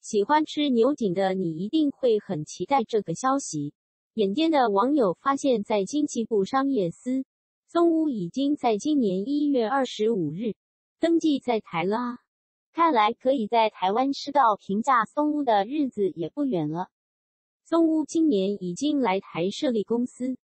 喜欢吃牛颈的你一定会很期待这个消息。眼尖的网友发现在经济部商业司松屋已经在今年一月二十五日登记在台了看来可以在台湾吃到平价松屋的日子也不远了。松屋今年已经来台设立公司